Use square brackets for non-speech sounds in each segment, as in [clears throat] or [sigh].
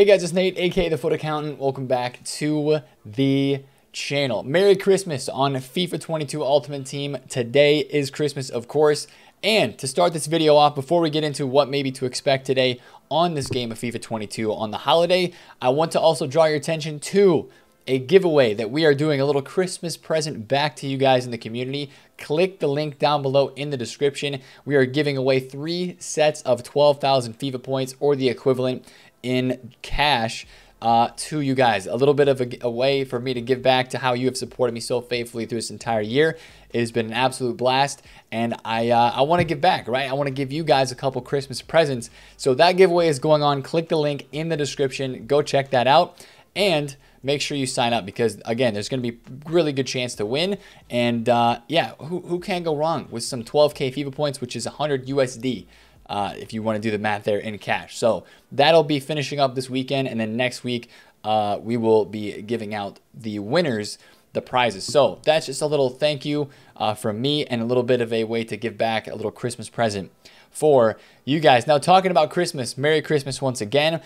Hey guys, it's Nate, aka The Fut Accountant. Welcome back to the channel. Merry Christmas on FIFA 22 Ultimate Team. Today is Christmas, of course. And to start this video off, before we get into what maybe to expect today on this game of FIFA 22 on the holiday, I want to also draw your attention to a giveaway that we are doing a little Christmas present back to you guys in the community. Click the link down below in the description. We are giving away three sets of 12,000 FIFA points or the equivalent in cash uh, to you guys. A little bit of a, a, way for me to give back to how you have supported me so faithfully through this entire year. It has been an absolute blast, and I uh, I want to give back, right? I want to give you guys a couple Christmas presents. So that giveaway is going on. Click the link in the description. Go check that out, and make sure you sign up because again, there's going to be really good chance to win. And uh, yeah, who who can go wrong with some 12k FIFA points, which is 100 USD uh, if you want to do the math there in cash. So that'll be finishing up this weekend. And then next week, uh, we will be giving out the winners the prizes. So that's just a little thank you uh, from me and a little bit of a way to give back a little Christmas present for you guys. Now, talking about Christmas, Merry Christmas once again.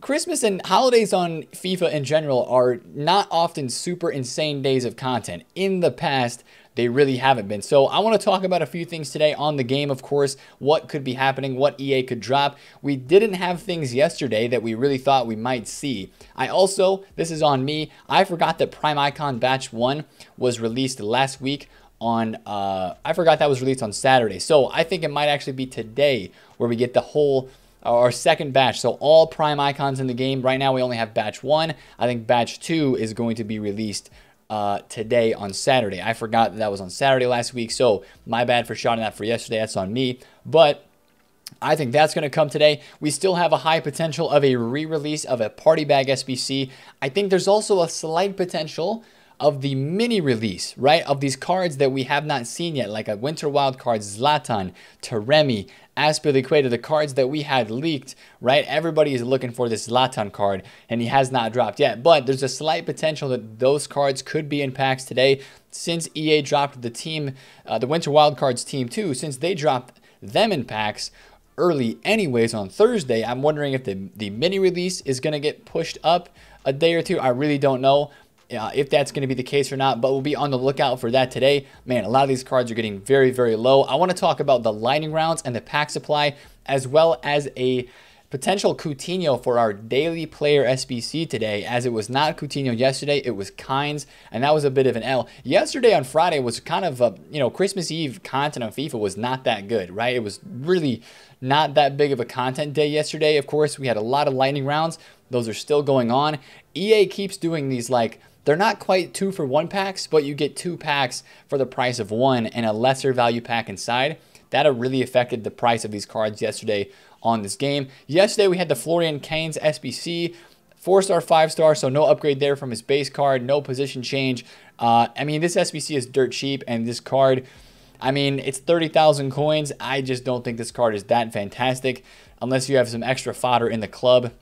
Christmas and holidays on FIFA in general are not often super insane days of content. In the past, they really haven't been. So I want to talk about a few things today on the game, of course, what could be happening, what EA could drop. We didn't have things yesterday that we really thought we might see. I also, this is on me, I forgot that Prime Icon Batch 1 was released last week on uh, I forgot that was released on Saturday. So I think it might actually be today where we get the whole our second batch. So all prime icons in the game. Right now we only have batch one. I think batch two is going to be released uh, today on Saturday. I forgot that that was on Saturday last week, so my bad for shouting that for yesterday. That's on me. But I think that's going to come today. We still have a high potential of a re-release of a Party Bag SBC. I think there's also a slight potential of the mini release, right? Of these cards that we have not seen yet, like a Winter Wild Card Zlatan, Taremi, Azpilicueta, the cards that we had leaked, right? Everybody is looking for this Zlatan card, and he has not dropped yet. But there's a slight potential that those cards could be in packs today since EA dropped the team, uh, the Winter Wild Cards team too, since they dropped them in packs early anyways on Thursday. I'm wondering if the, the mini release is going to get pushed up a day or two. I really don't know uh, if that's going to be the case or not, but we'll be on the lookout for that today. Man, a lot of these cards are getting very, very low. I want to talk about the lightning rounds and the pack supply, as well as a potential Coutinho for our daily player SBC today, as it was not Coutinho yesterday, it was Kainz, and that was a bit of an L. Yesterday on Friday was kind of a, you know, Christmas Eve content on FIFA was not that good, right? It was really not that big of a content day yesterday. Of course, we had a lot of lightning rounds. Those are still going on. EA keeps doing these like they're not quite two for one packs, but you get two packs for the price of one and a lesser value pack inside. That really affected the price of these cards yesterday on this game. Yesterday we had the Florian Kainz SBC, four star, five star, so no upgrade there from his base card, no position change. Uh, I mean, this SBC is dirt cheap, and this card, I mean, it's 30,000 coins. I just don't think this card is that fantastic unless you have some extra fodder in the club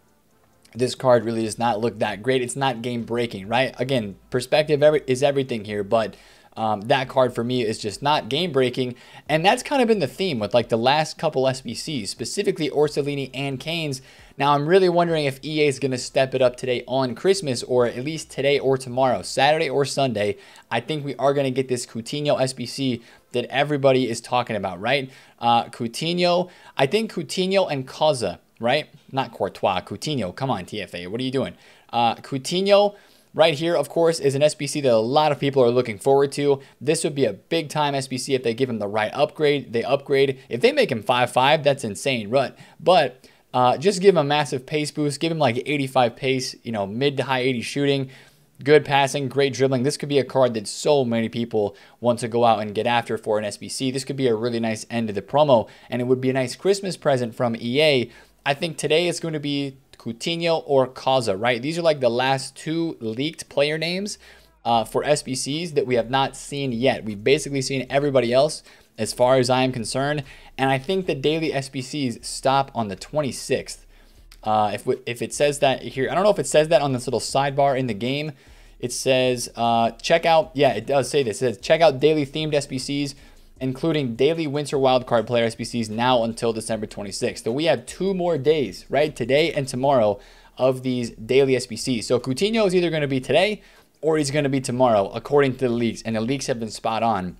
this card really does not look that great. It's not game breaking, right? Again, perspective is everything here, but um, that card for me is just not game breaking. And that's kind of been the theme with like the last couple SBCs, specifically Orsolini and Kainz. Now, I'm really wondering if EA is going to step it up today on Christmas or at least today or tomorrow, Saturday or Sunday. I think we are going to get this Coutinho SBC that everybody is talking about, right? Uh, Coutinho, I think Coutinho and Causa right? Not Courtois, Coutinho. Come on, TFA. What are you doing? Uh, Coutinho, right here, of course, is an SBC that a lot of people are looking forward to. This would be a big time SBC if they give him the right upgrade. They upgrade. If they make him 5-5, that's insane, right? But uh, just give him a massive pace boost. Give him like 85 pace, you know, mid to high 80 shooting. Good passing, great dribbling. This could be a card that so many people want to go out and get after for an SBC. This could be a really nice end to the promo, and it would be a nice Christmas present from EA I think today it's going to be Coutinho or Causa, right? These are like the last two leaked player names uh, for SBCs that we have not seen yet. We've basically seen everybody else as far as I am concerned. And I think the daily SBCs stop on the 26th. Uh, if, if it says that here, I don't know if it says that on this little sidebar in the game. It says uh, check out, yeah, it does say this. It says check out daily themed SBCs including daily winter wildcard player SBCs now until December 26th. So we have two more days, right? Today and tomorrow of these daily SBCs. So Coutinho is either going to be today or he's going to be tomorrow, according to the leaks. And the leaks have been spot on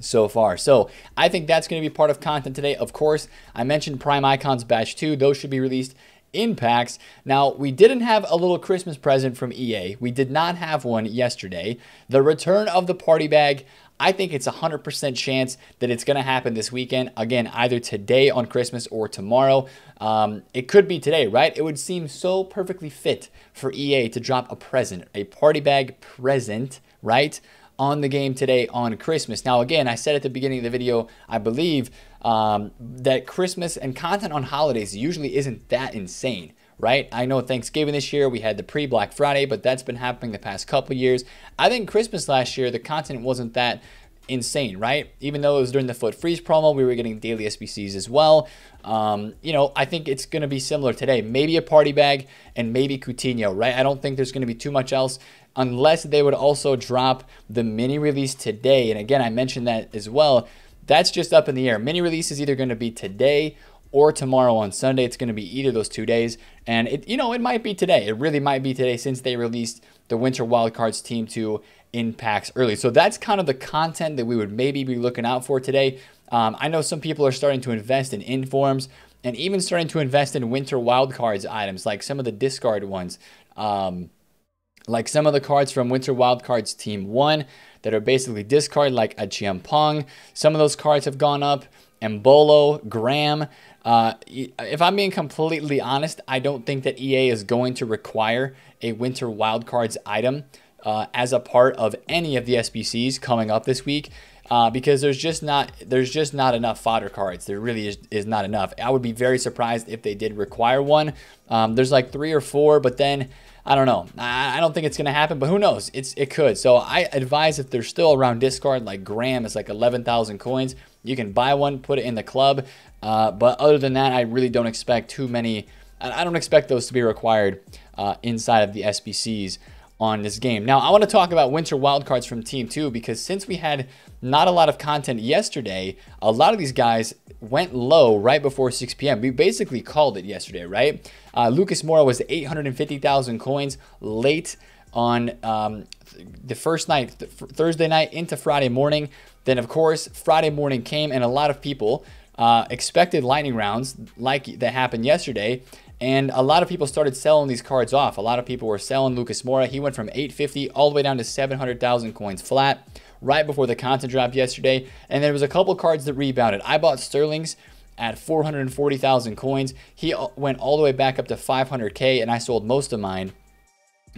so far. So I think that's going to be part of content today. Of course, I mentioned Prime Icons Batch 2. Those should be released in packs. Now, we didn't have a little Christmas present from EA. We did not have one yesterday. The return of the party bag, I think it's a 100% chance that it's going to happen this weekend. Again, either today on Christmas or tomorrow. Um, it could be today, right? It would seem so perfectly fit for EA to drop a present, a party bag present, right? On the game today on Christmas. Now, again, I said at the beginning of the video, I believe um, that Christmas and content on holidays usually isn't that insane right? I know Thanksgiving this year we had the pre Black Friday, but that's been happening the past couple years. I think Christmas last year the content wasn't that insane, right? Even though it was during the FUT Freeze promo, we were getting daily SBCs as well. Um, you know, I think it's going to be similar today. Maybe a party bag and maybe Coutinho, right? I don't think there's going to be too much else unless they would also drop the mini release today. And again, I mentioned that as well. That's just up in the air. Mini release is either going to be today or tomorrow on Sunday. It's going to be either those two days. And it, you know, it might be today. It really might be today since they released the Winter Wildcards Team 2 in packs early. So that's kind of the content that we would maybe be looking out for today. Um, I know some people are starting to invest in informs and even starting to invest in Winter Wildcards items, like some of the discard ones. Um, like some of the cards from Winter Wildcards Team 1 that are basically discard, like a Chiampong. Some of those cards have gone up. Embolo, Graham. Uh, if I'm being completely honest, I don't think that EA is going to require a Winter Wildcards item uh, as a part of any of the SBCs coming up this week. Uh, because there's just not there's just not enough fodder cards. There really is, is not enough. I would be very surprised if they did require one. Um, there's like three or four, but then I don't know. I, I don't think it's going to happen, but who knows? It's It could. So I advise if they're still around discard, like Graham is like 11,000 coins, you can buy one, put it in the club. Uh, but other than that, I really don't expect too many. I don't expect those to be required uh, inside of the SBCs on this game. Now, I want to talk about winter wildcards from Team 2 because since we had not a lot of content yesterday, a lot of these guys went low right before 6 p.m. We basically called it yesterday, right? Uh, Lucas Moura was 850,000 coins late on um, the first night, th Thursday night into Friday morning. Then, of course, Friday morning came and a lot of people uh, expected lightning rounds like that happened yesterday. And a lot of people started selling these cards off. A lot of people were selling Lucas Moura. He went from 850 all the way down to 700,000 coins flat right before the content drop yesterday. And there was a couple cards that rebounded. I bought Sterling's at 440,000 coins. He went all the way back up to 500K and I sold most of mine.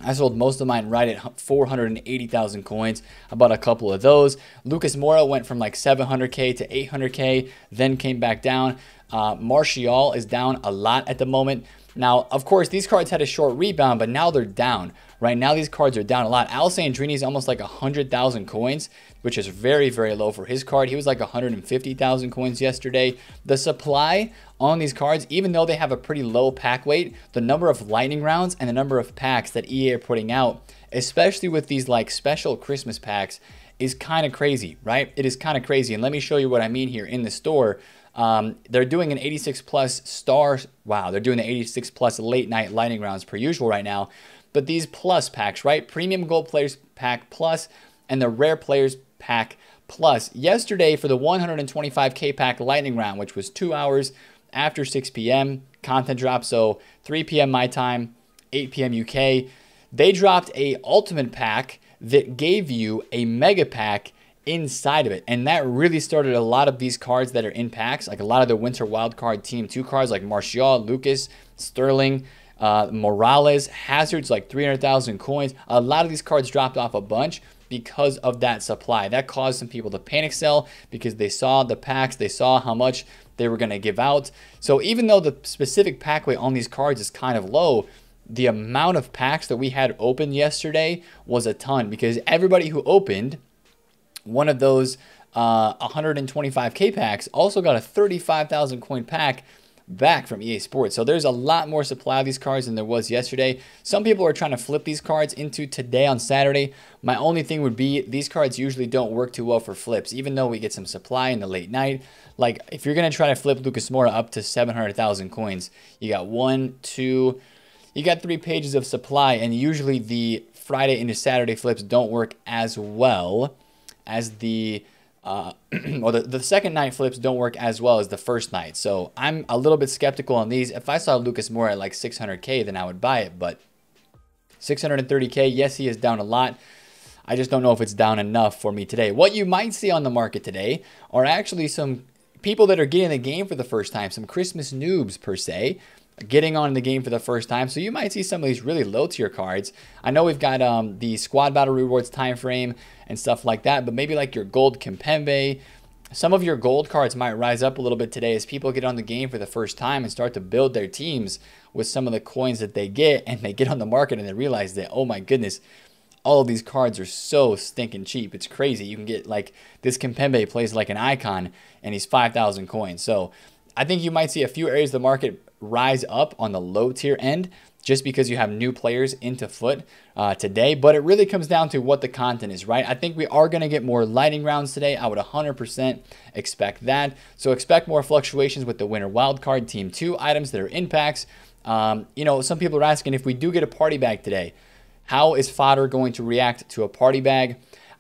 I sold most of mine right at 480,000 coins. I bought a couple of those. Lucas Moura went from like 700K to 800K, then came back down. Uh, Martial is down a lot at the moment. Now, of course, these cards had a short rebound, but now they're down. Right now, these cards are down a lot. Alessandrini is almost like 100,000 coins, which is very, very low for his card. He was like 150,000 coins yesterday. The supply on these cards, even though they have a pretty low pack weight, the number of lightning rounds and the number of packs that EA are putting out, especially with these like special Christmas packs, is kind of crazy, right? It is kind of crazy. And let me show you what I mean here in the store. Um, they're doing an 86 plus star. Wow, they're doing the 86 plus late night lightning rounds per usual right now. But these plus packs, right? Premium Gold Players Pack Plus and the Rare Players Pack Plus. Yesterday for the 125K Pack Lightning Round, which was two hours after 6 p.m. content drop, so 3 p.m. my time, 8 p.m. UK. They dropped a Ultimate Pack that gave you a Mega Pack inside of it. And that really started a lot of these cards that are in packs, like a lot of the Winter Wild Card Team 2 cards, like Martial, Lucas, Sterling, uh, Morales, Hazards, like 300,000 coins. A lot of these cards dropped off a bunch because of that supply. That caused some people to panic sell because they saw the packs, they saw how much they were going to give out. So even though the specific pack weight on these cards is kind of low, the amount of packs that we had open yesterday was a ton because everybody who opened one of those uh, 125k packs also got a 35,000 coin pack back from EA Sports. So there's a lot more supply of these cards than there was yesterday. Some people are trying to flip these cards into today on Saturday. My only thing would be these cards usually don't work too well for flips, even though we get some supply in the late night. Like if you're going to try to flip Lucas Moura up to 700,000 coins, you got one, two, you got three pages of supply, and usually the Friday into Saturday flips don't work as well as the uh, [clears throat] well, the, the second night flips don't work as well as the first night. So I'm a little bit skeptical on these. If I saw Lucas Moura at like 600K, then I would buy it. But 630K, yes, he is down a lot. I just don't know if it's down enough for me today. What you might see on the market today are actually some people that are getting the game for the first time, some Christmas noobs per se, getting on the game for the first time. So you might see some of these really low tier cards. I know we've got um, the squad battle rewards time frame and stuff like that, but maybe like your gold Kimpembe. Some of your gold cards might rise up a little bit today as people get on the game for the first time and start to build their teams with some of the coins that they get and they get on the market and they realize that, oh my goodness, all of these cards are so stinking cheap. It's crazy. You can get like this Kimpembe plays like an icon and he's 5,000 coins. So I think you might see a few areas of the market rise up on the low tier end just because you have new players into foot uh, today. But it really comes down to what the content is, right? I think we are going to get more lightning rounds today. I would 100% expect that. So expect more fluctuations with the winter wildcard team two items that are impacts. Um, you know, some people are asking if we do get a party bag today, how is fodder going to react to a party bag?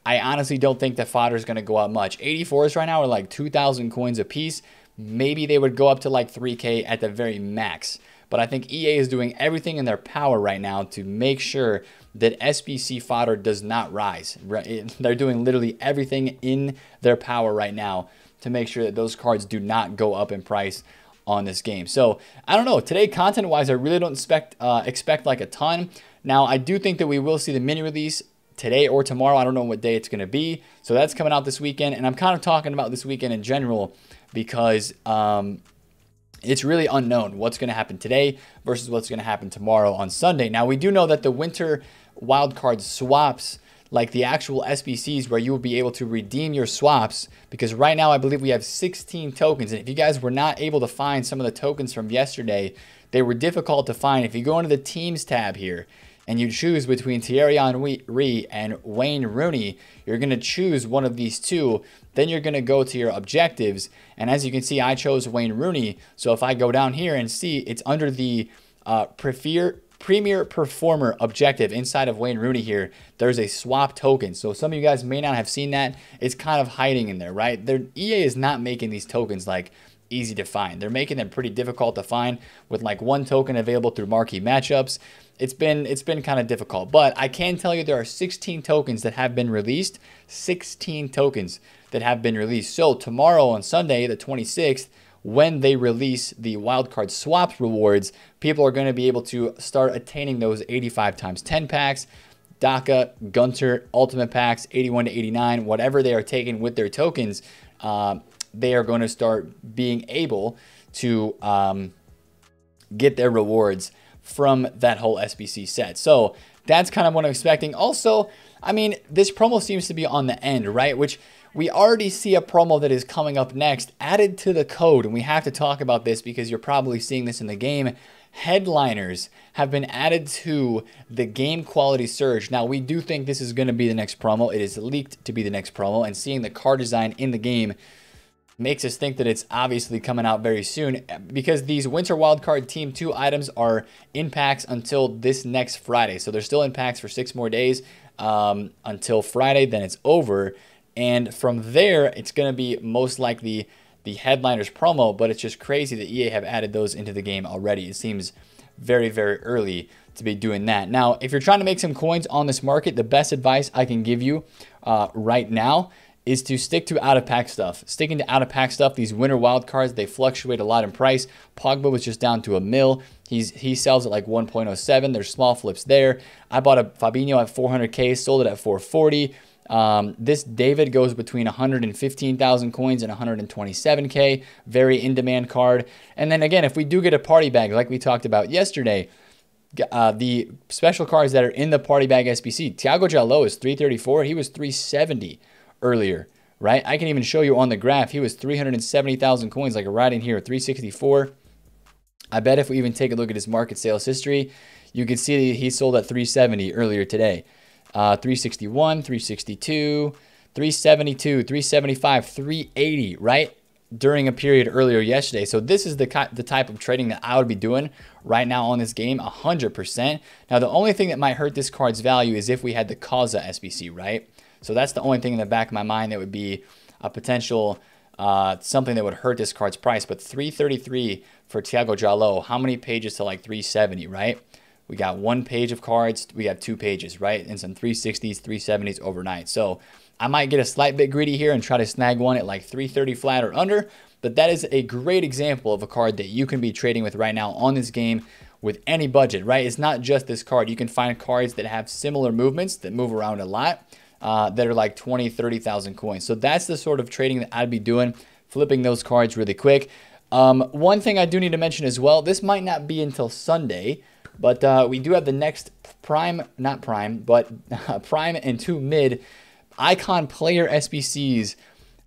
I honestly don't think that fodder is going to go up much. 84s right now are like 2,000 coins a piece. Maybe they would go up to like 3K at the very max. But I think EA is doing everything in their power right now to make sure that SBC fodder does not rise. [laughs] They're doing literally everything in their power right now to make sure that those cards do not go up in price on this game. So I don't know. Today, content wise, I really don't expect uh, expect like a ton. Now I do think that we will see the mini release today or tomorrow. I don't know what day it's going to be. So that's coming out this weekend, and I'm kind of talking about this weekend in general because um, it's really unknown what's going to happen today versus what's going to happen tomorrow on Sunday. Now, we do know that the winter wildcard swaps, like the actual SBCs, where you will be able to redeem your swaps, because right now I believe we have 16 tokens. And if you guys were not able to find some of the tokens from yesterday, they were difficult to find. If you go into the teams tab here, and you choose between Thierry Henry and Wayne Rooney, you're going to choose one of these two. Then you're going to go to your objectives. And as you can see, I chose Wayne Rooney. So if I go down here and see, it's under the uh, prefer, Premier Performer objective inside of Wayne Rooney here. There's a swap token. So some of you guys may not have seen that. It's kind of hiding in there, right? Their, EA is not making these tokens like easy to find. They're making them pretty difficult to find with like one token available through marquee matchups it's been it's been kind of difficult. But I can tell you there are 16 tokens that have been released. 16 tokens that have been released. So tomorrow on Sunday, the 26th, when they release the wildcard swaps rewards, people are going to be able to start attaining those 85 times 10 packs. Daka, Gunter, Ultimate Packs, 81 to 89, whatever they are taking with their tokens, uh, they are going to start being able to um, get their rewards from that whole SBC set. So that's kind of what I'm expecting. Also, I mean, this promo seems to be on the end, right? Which we already see a promo that is coming up next added to the code. And we have to talk about this because you're probably seeing this in the game. Headliners have been added to the game quality surge. Now, we do think this is going to be the next promo. It is leaked to be the next promo. And seeing the car design in the game makes us think that it's obviously coming out very soon because these Winter Wildcard Team 2 items are in packs until this next Friday. So they're still in packs for six more days um, until Friday, then it's over. And from there, it's going to be most likely the Headliners promo, but it's just crazy that EA have added those into the game already. It seems very, very early to be doing that. Now, if you're trying to make some coins on this market, the best advice I can give you uh, right now is to stick to out of pack stuff. Sticking to out of pack stuff, these winter wild cards, they fluctuate a lot in price. Pogba was just down to a mil. He's he sells at like 1.07. There's small flips there. I bought a Fabinho at 400k, sold it at 440. Um, this David goes between 115,000 coins and 127k. Very in demand card. And then again, if we do get a party bag, like we talked about yesterday, uh, the special cards that are in the party bag SBC, Tiago Djaló is 334. He was 370 earlier, right? I can even show you on the graph. He was 370,000 coins, like right in here, 364. I bet if we even take a look at his market sales history, you can see he sold at 370 earlier today. Uh, 361, 362, 372, 375, 380, right? During a period earlier yesterday. So this is the, the type of trading that I would be doing right now on this game, 100%. Now, the only thing that might hurt this card's value is if we had the Causa SBC, right? So that's the only thing in the back of my mind that would be a potential uh, something that would hurt this card's price. But 333 for Tiago Djaló, how many pages to like 370, right? We got one page of cards, we got two pages, right? And some 360s, 370s overnight. So I might get a slight bit greedy here and try to snag one at like 330 flat or under, but that is a great example of a card that you can be trading with right now on this game with any budget, right? It's not just this card. You can find cards that have similar movements that move around a lot uh, that are like 20, 30,000 coins. So that's the sort of trading that I'd be doing, flipping those cards really quick. Um, one thing I do need to mention as well, this might not be until Sunday, but uh, we do have the next prime, not prime, but [laughs] prime and two mid icon player SBCs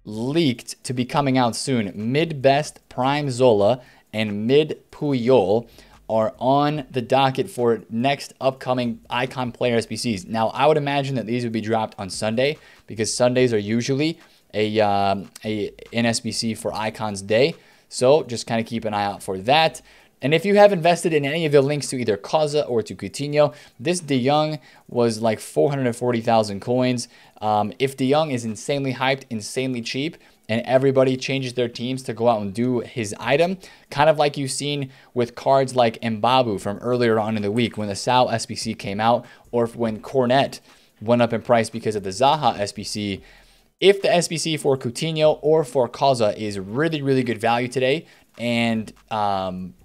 leaked to be coming out soon. Mid best prime Zola and mid Puyol are on the docket for next upcoming icon player SBCs. Now, I would imagine that these would be dropped on Sunday because Sundays are usually a, um, a NSBC for Icons Day. So just kind of keep an eye out for that. And if you have invested in any of the links to either Causa or to Coutinho, this De was like 440,000 coins. Um, if De is insanely hyped, insanely cheap, and everybody changes their teams to go out and do his item, kind of like you've seen with cards like Mbabu from earlier on in the week when the Sal SBC came out, or when Cornet went up in price because of the Zaha SBC. If the SBC for Coutinho or for Causa is really, really good value today, and um,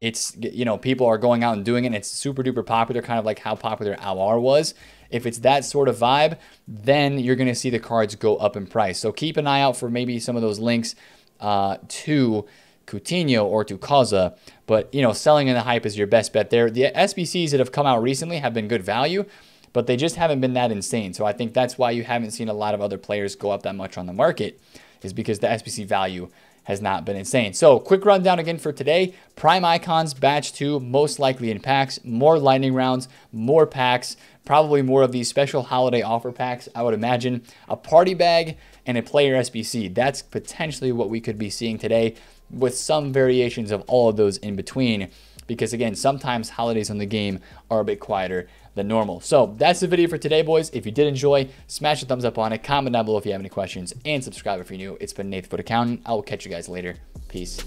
it's you know people are going out and doing it and it's super duper popular kind of like how popular Aouar was. If it's that sort of vibe then you're going to see the cards go up in price. So keep an eye out for maybe some of those links uh, to Coutinho or to Causa but you know selling in the hype is your best bet there. The SBCs that have come out recently have been good value but they just haven't been that insane. So I think that's why you haven't seen a lot of other players go up that much on the market is because the SBC value has not been insane. So quick rundown again for today. Prime Icons Batch 2, most likely in packs. More lightning rounds, more packs, probably more of these special holiday offer packs, I would imagine. A party bag and a player SBC. That's potentially what we could be seeing today with some variations of all of those in between because again, sometimes holidays on the game are a bit quieter than normal. So that's the video for today, boys. If you did enjoy, smash a thumbs up on it, comment down below if you have any questions, and subscribe if you're new. It's been Nathan Fut Accountant. I will catch you guys later. Peace.